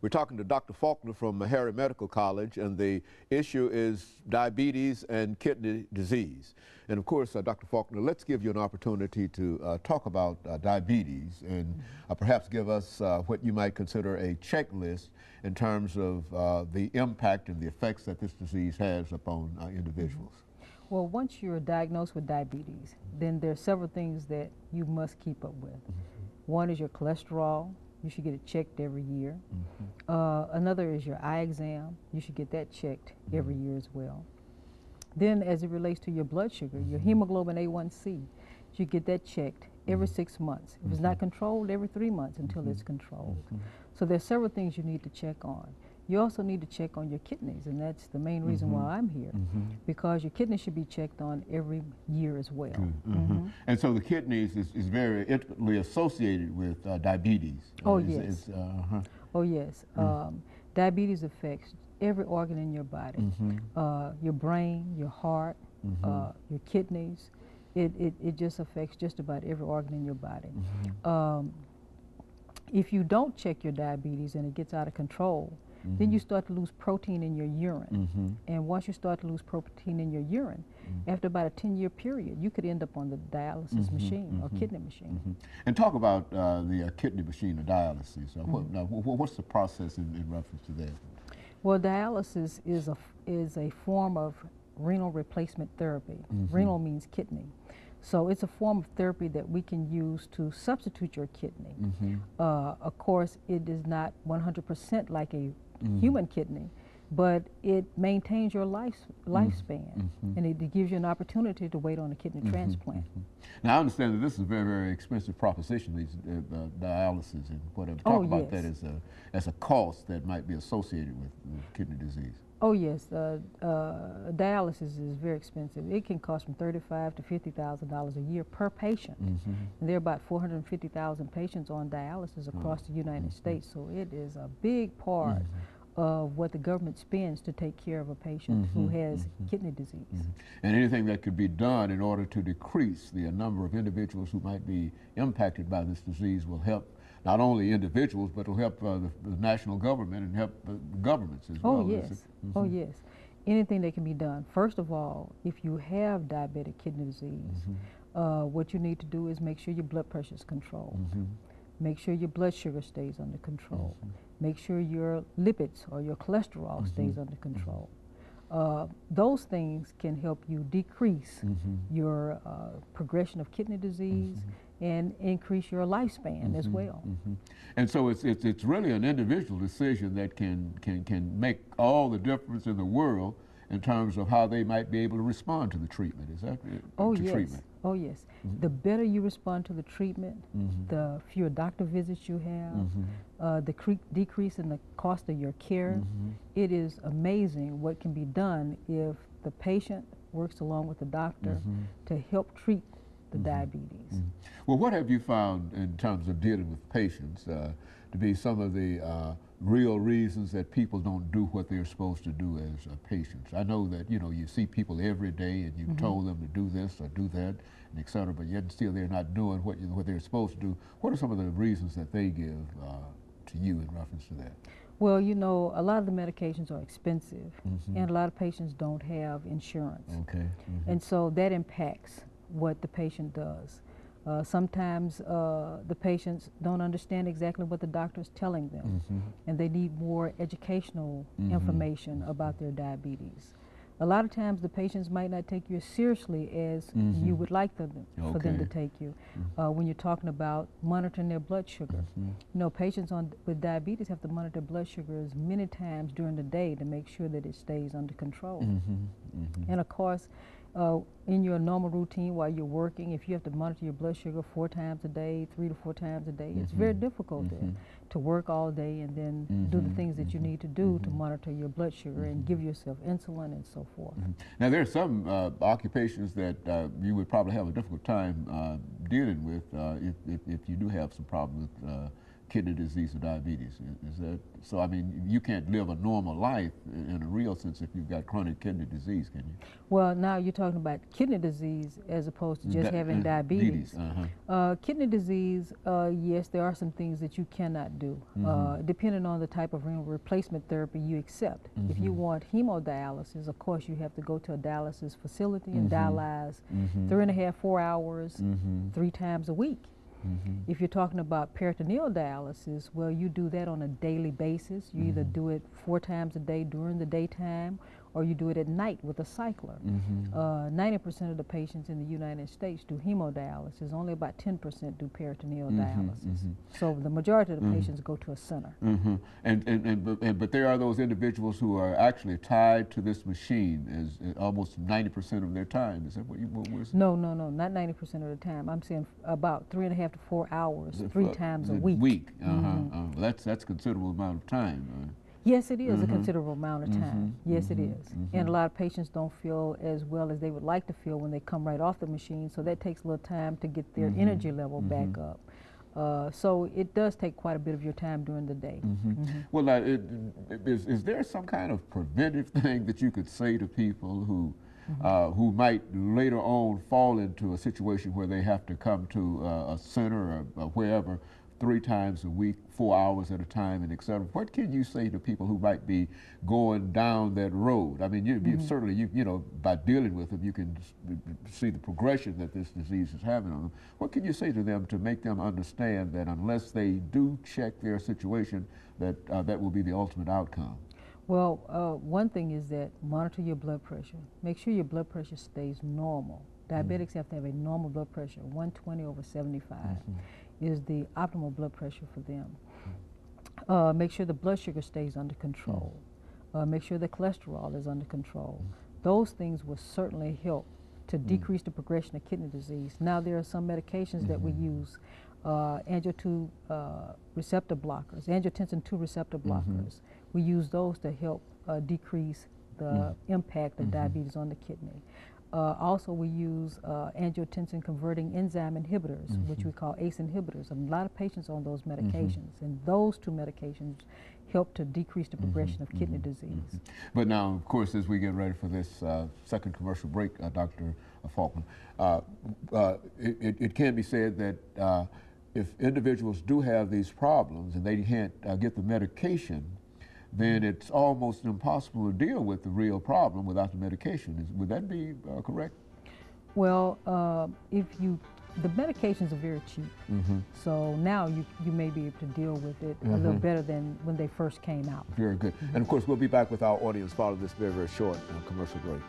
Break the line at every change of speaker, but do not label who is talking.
We're talking to Dr. Faulkner from Meharry Medical College, and the issue is diabetes and kidney disease. And of course, uh, Dr. Faulkner, let's give you an opportunity to uh, talk about uh, diabetes and uh, perhaps give us uh, what you might consider a checklist in terms of uh, the impact and the effects that this disease has upon individuals.
Well, once you're diagnosed with diabetes, then there are several things that you must keep up with. Mm -hmm. One is your cholesterol, you should get it checked every year. Mm -hmm. uh, another is your eye exam. You should get that checked mm -hmm. every year as well. Then, as it relates to your blood sugar, your mm-hmm. hemoglobin A1C, you get that checked every mm-hmm. six months. If it's not mm-hmm. controlled, every three months until it's controlled. So there's several things you need to check on. You also need to check on your kidneys, and that's the main reason mm -hmm. why I'm here, mm -hmm. because your kidneys should be checked on every year as well. Mm
-hmm. And so the kidneys is, is very intimately associated with uh, diabetes.
Oh, uh, yes. Uh -huh. Oh, yes. Mm. Um, diabetes affects every organ in your body, mm-hmm. uh, your brain, your heart, mm-hmm. uh, your kidneys. It, it, it just affects just about every organ in your body. Mm-hmm. Um, if you don't check your diabetes and it gets out of control, Mm -hmm. Then you start to lose protein in your urine. Mm -hmm. And once you start to lose protein in your urine, mm -hmm. after about a 10 year period, you could end up on the dialysis mm-hmm. machine or mm-hmm. kidney machine.
Mm-hmm. And talk about uh, the uh, kidney machine or dialysis. Uh, what, what's the process in, in, reference to that?
Well, dialysis is a, is a form of renal replacement therapy. Renal means kidney. So it's a form of therapy that we can use to substitute your kidney. Mm -hmm. uh, of course, it is not 100% like a mm. human kidney, but it maintains your life lifespan, mm -hmm. and it, it, gives you an opportunity to wait on a kidney -hmm. transplant.
-hmm. Now I understand that this is a very very expensive proposition, these uh, uh, dialysis and whatever. Talk oh, about yes. that as a as a cost that might be associated with, with kidney disease.
Oh yes, uh, uh, dialysis is very expensive. It can cost from thirty-five to fifty thousand dollars a year per patient. Mm -hmm. And there are about four hundred fifty thousand patients on dialysis across mm -hmm. the United mm -hmm. States. So it is a big part mm-hmm of what the government spends to take care of a patient mm -hmm, who mm-hmm, has mm -hmm. kidney disease. Mm -hmm.
And anything that could be done in order to decrease the number of individuals who might be impacted by this disease will help not only individuals, but will help uh, the, the, national government and help uh, governments as
oh,
well.
Yes. Oh, mm-hmm. yes. Anything that can be done. First of all, if you have diabetic kidney disease, mm-hmm. uh, what you need to do is make sure your blood pressure is controlled. Make sure your blood sugar stays under control. Mm -hmm. Make sure your lipids or your cholesterol mm -hmm. stays under control. Uh, those things can help you decrease mm -hmm. your uh, progression of kidney disease and increase your lifespan as well.
And so it's, it's, it's really an individual decision that can, can, can make all the difference in the world in terms of how they might be able to respond to the treatment. Is that it?
Oh, yes. Treatment? Oh, yes. Mm -hmm. The better you respond to the treatment, mm -hmm. the fewer doctor visits you have, mm -hmm. uh, the decrease in the cost of your care. Mm-hmm. It is amazing what can be done if the patient works along with the doctor mm-hmm. to help treat the mm-hmm. diabetes.
Well, what have you found in terms of dealing with patients uh, to be some of the uh, real reasons that people don't do what they're supposed to do as uh, patients. I know that you know you see people every day and you've mm -hmm. told them to do this or do that and et cetera, but yet still they're not doing what you, what they're supposed to do. What are some of the reasons that they give uh, to you in reference to that?
Well, you know, a lot of the medications are expensive, mm -hmm. and a lot of patients don't have insurance.
Okay. Mm
-hmm. And so that impacts what the patient does. Uh, sometimes uh, the patients don't understand exactly what the doctor is telling them, mm -hmm. and they need more educational mm -hmm. information about their diabetes. A lot of times the patients might not take you as seriously as mm -hmm. you would like them okay. for them to take you mm-hmm. uh, when you're talking about monitoring their blood sugar. Mm-hmm. You know, patients on with diabetes have to monitor blood sugars many times during the day to make sure that it stays under control. Mm-hmm. And of course, uh, in your normal routine while you're working, if you have to monitor your blood sugar four times a day, three to four times a day, mm -hmm. it's very mm-hmm. difficult mm -hmm. to, to work all day and then mm -hmm. do the mm-hmm. things that you need to do to mm-hmm. monitor your blood sugar and give yourself insulin and so forth.
Now, there are some uh, occupations that uh, you would probably have a difficult time uh, dealing with uh, if, if, if, you do have some problems with uh, kidney disease or diabetes. Is, that so? I mean, you can't live a normal life in, a real sense if you've got chronic kidney disease, can you?
Well, now you're talking about kidney disease as opposed to just
Di-
having
uh,
diabetes.
Uh-huh.
Uh, kidney disease, uh, yes, there are some things that you cannot do, uh,
Mm-hmm.
depending on the type of renal replacement therapy you accept. If
Mm-hmm.
you want hemodialysis, of course, you have to go to a dialysis facility and
Mhm.
dialyze
Mhm.
three and a half, four hours,
Mhm.
three times a week.
Mhm.
If you're talking about peritoneal dialysis, well, you do that on a daily basis. You either
Mhm.
do it four times a day during the daytime, or you do it at night with a cycler.
Mhm.
Uh, 90% of the patients in the United States do hemodialysis. Only about 10% do peritoneal
Mhm,
dialysis.
mhm.
So the majority of the
Mhm.
patients go to a center.
hmm And, and, and, but, and but there are those individuals who are actually tied to this machine as, as almost 90% of their time. Is that what you what was?
No, no, no, not 90% of the time. I'm saying about three and a half to four hours, three times a week.
Week. Uh-huh.
Mhm.
Uh, well, that's that's a considerable amount of time. Uh,
Yes, it is a
Mhm.
considerable amount of time.
Mhm,
Yes, it
mhm,
is. And
mhm.
a lot of patients don't feel as well as they would like to feel when they come right off the machine, so that takes a little time to get their energy level back up. Uh, so it does take quite a bit of your time during the day.
Well, now, it, it- is, is there some kind of preventive thing that you could say to people who,
Mm-hmm.
uh, who might later on fall into a situation where they have to come to uh, a center or, or wherever three times a week, four hours at a time, and et cetera? What can you say to people who might be going down that road? I mean, you, you certainly, you, you know, by dealing with them, you can see the progression that this disease is having on them. What can you say to them to make them understand that unless they do check their situation, that uh, that will be the ultimate outcome?
Well, uh, one thing is that monitor your blood pressure. Make sure your blood pressure stays normal. Diabetics have to have a normal blood pressure. 120 over 75 is the optimal blood pressure for them. Uh, make sure the blood sugar stays under control. Uh, make sure the cholesterol is under control. Those things will certainly help to decrease the progression of kidney disease. Now, there are some medications that we use, uh, angiotensin uh, receptor blockers, angiotensin 2 receptor blockers. We use those to help uh, decrease the impact of diabetes on the kidney. Uh, also, we use uh, angiotensin converting enzyme inhibitors, which we call ACE inhibitors. And a lot of patients on those medications, and those two medications help to decrease the progression of kidney disease.
But now, of course, as we get ready for this uh, second commercial break, uh, Dr. Faulkner, uh, uh, it, it- it can be said that uh, if individuals do have these problems and they can't uh, get the medication, then it's almost impossible to deal with the real problem without the medication. Is, would that be uh, correct?
Well, uh, if you, the medications are very cheap.
Mm-hmm.
So now you, you may be able to deal with it a little
Mhm.
better than when they first came out.
Very good. And of course, we'll be back with our audience following this very, very short uh, commercial break.